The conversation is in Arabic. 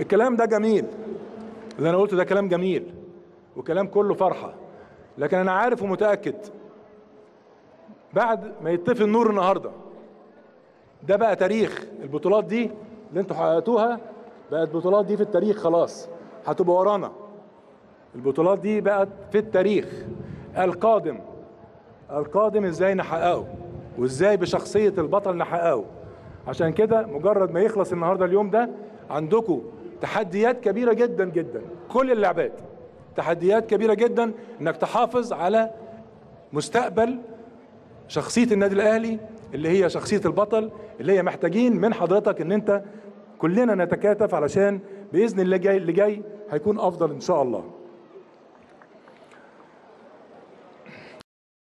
الكلام ده جميل. اللي أنا قلته ده كلام جميل وكلام كله فرحة. لكن أنا عارف ومتأكد بعد ما يطفي النور النهارده ده بقى تاريخ البطولات دي اللي أنتوا حققتوها بقت بطولات دي في التاريخ خلاص. هتبقى ورانا. البطولات دي بقت في التاريخ. القادم القادم إزاي نحققه؟ وإزاي بشخصية البطل نحققه؟ عشان كده مجرد ما يخلص النهاردة اليوم ده عندكم تحديات كبيرة جدا جدا. كل اللعبات تحديات كبيرة جدا إنك تحافظ على مستقبل شخصية النادي الأهلي اللي هي شخصية البطل اللي هي محتاجين من حضرتك إن أنت كلنا نتكاتف علشان بإذن الله جاي اللي جاي هيكون أفضل إن شاء الله.